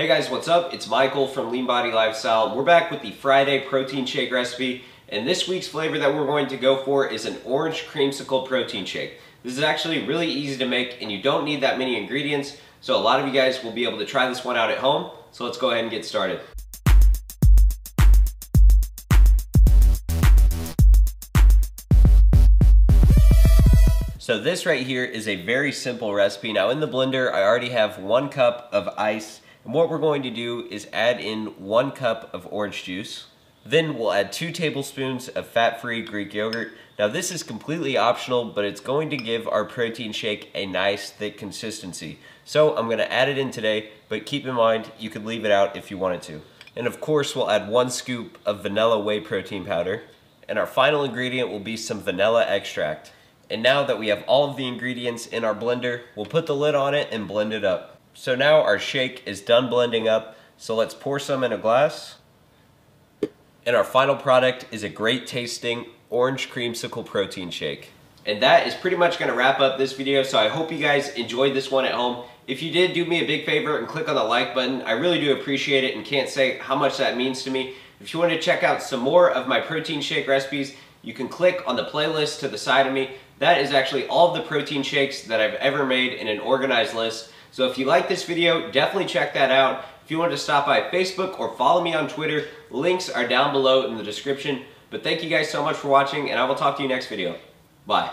Hey guys, what's up? It's Michael from Lean Body Lifestyle. We're back with the Friday protein shake recipe, and this week's flavor that we're going to go for is an orange creamsicle protein shake. This is actually really easy to make, and you don't need that many ingredients, so a lot of you guys will be able to try this one out at home. So let's go ahead and get started. So this right here is a very simple recipe. Now in the blender, I already have one cup of ice. And what we're going to do is add in one cup of orange juice. Then we'll add two tablespoons of fat-free Greek yogurt. Now this is completely optional, but it's going to give our protein shake a nice thick consistency. So I'm gonna add it in today, but keep in mind, you could leave it out if you wanted to. And of course, we'll add one scoop of vanilla whey protein powder. And our final ingredient will be some vanilla extract. And now that we have all of the ingredients in our blender, we'll put the lid on it and blend it up. So now our shake is done blending up, so let's pour some in a glass. And our final product is a great tasting orange creamsicle protein shake. And that is pretty much gonna wrap up this video, so I hope you guys enjoyed this one at home. If you did, do me a big favor and click on the like button. I really do appreciate it and can't say how much that means to me. If you want to check out some more of my protein shake recipes, you can click on the playlist to the side of me. That is actually all of the protein shakes that I've ever made in an organized list. So if you like this video, definitely check that out. If you want to stop by Facebook or follow me on Twitter, links are down below in the description. But thank you guys so much for watching, and I will talk to you next video. Bye.